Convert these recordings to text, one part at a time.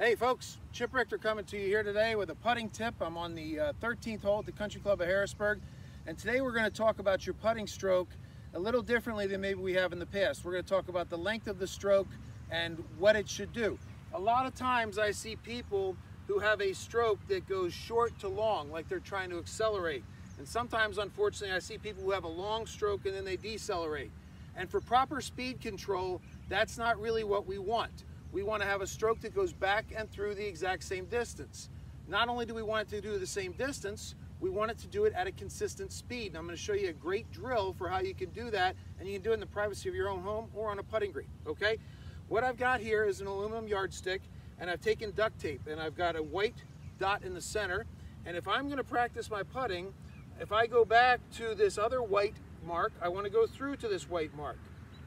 Hey folks, Chip Richter coming to you here today with a putting tip. I'm on the uh, 13th hole at the Country Club of Harrisburg and today we're going to talk about your putting stroke a little differently than maybe we have in the past. We're going to talk about the length of the stroke and what it should do. A lot of times I see people who have a stroke that goes short to long, like they're trying to accelerate. And sometimes, unfortunately, I see people who have a long stroke and then they decelerate. And for proper speed control, that's not really what we want. We want to have a stroke that goes back and through the exact same distance. Not only do we want it to do the same distance, we want it to do it at a consistent speed. And I'm going to show you a great drill for how you can do that, and you can do it in the privacy of your own home or on a putting green, okay? What I've got here is an aluminum yardstick, and I've taken duct tape, and I've got a white dot in the center, and if I'm going to practice my putting, if I go back to this other white mark, I want to go through to this white mark.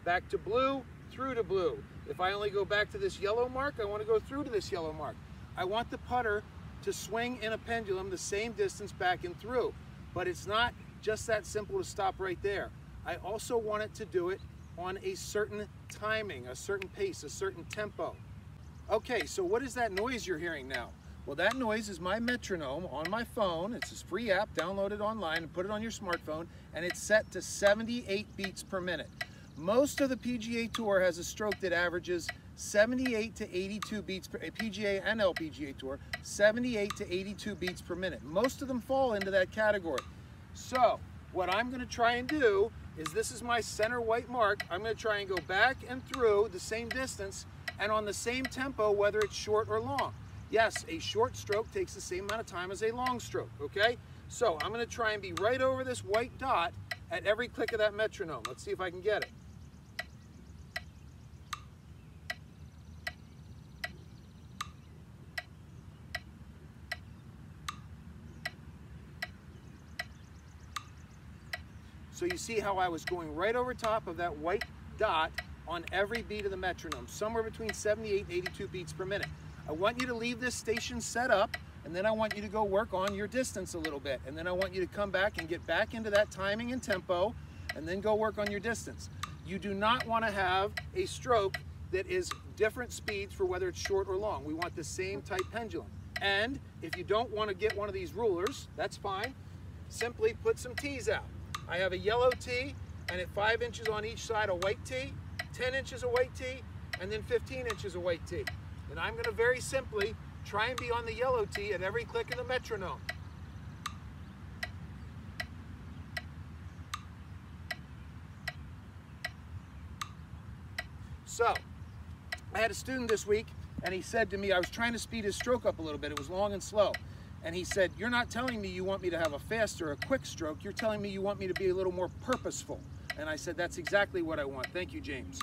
Back to blue, through to blue. If I only go back to this yellow mark, I want to go through to this yellow mark. I want the putter to swing in a pendulum the same distance back and through. But it's not just that simple to stop right there. I also want it to do it on a certain timing, a certain pace, a certain tempo. Okay, so what is that noise you're hearing now? Well, that noise is my metronome on my phone. It's a free app, download it online and put it on your smartphone, and it's set to 78 beats per minute. Most of the PGA Tour has a stroke that averages 78 to 82 beats per a PGA and LPGA Tour, 78 to 82 beats per minute. Most of them fall into that category. So what I'm going to try and do is this is my center white mark. I'm going to try and go back and through the same distance and on the same tempo, whether it's short or long. Yes, a short stroke takes the same amount of time as a long stroke, okay? So I'm going to try and be right over this white dot at every click of that metronome. Let's see if I can get it. So you see how I was going right over top of that white dot on every beat of the metronome, somewhere between 78 and 82 beats per minute. I want you to leave this station set up and then I want you to go work on your distance a little bit. And then I want you to come back and get back into that timing and tempo and then go work on your distance. You do not want to have a stroke that is different speeds for whether it's short or long. We want the same type pendulum. And if you don't want to get one of these rulers, that's fine. Simply put some tees out. I have a yellow tee and at five inches on each side a white tee, 10 inches of white tee, and then 15 inches of white tee. And I'm gonna very simply try and be on the yellow tee at every click of the metronome. So, I had a student this week and he said to me, I was trying to speed his stroke up a little bit. It was long and slow. And he said, you're not telling me you want me to have a fast or a quick stroke. You're telling me you want me to be a little more purposeful. And I said, that's exactly what I want. Thank you, James.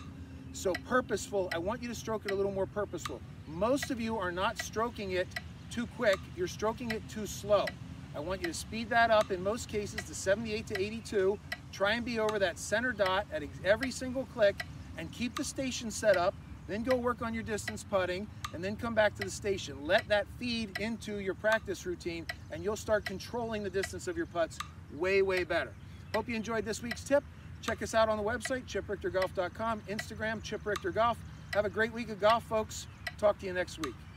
So purposeful, I want you to stroke it a little more purposeful. Most of you are not stroking it too quick. You're stroking it too slow. I want you to speed that up in most cases to 78 to 82. Try and be over that center dot at every single click and keep the station set up then go work on your distance putting, and then come back to the station. Let that feed into your practice routine, and you'll start controlling the distance of your putts way, way better. Hope you enjoyed this week's tip. Check us out on the website, chiprichtergolf.com, Instagram, chiprichtergolf. Have a great week of golf, folks. Talk to you next week.